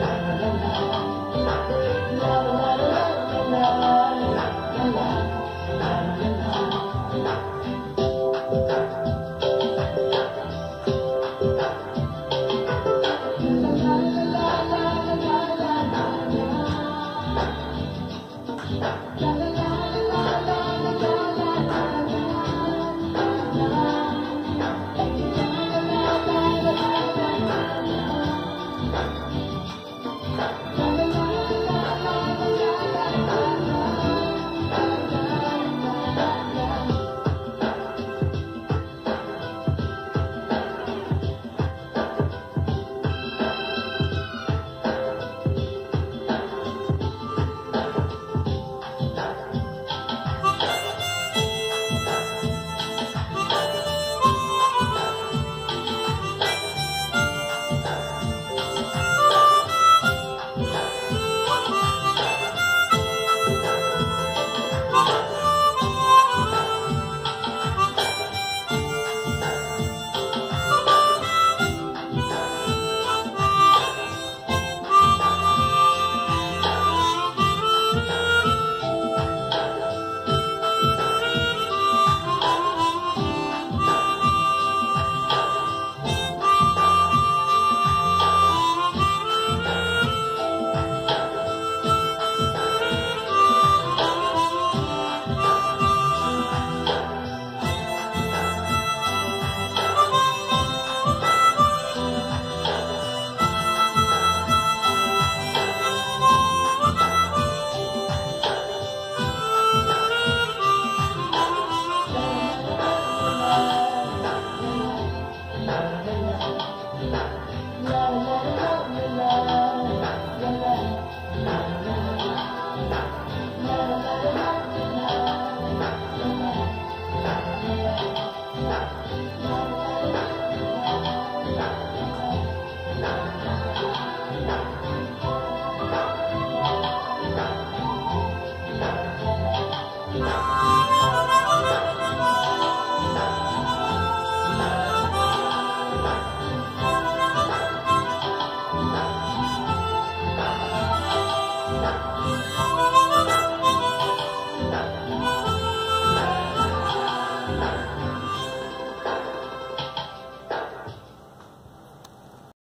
La la la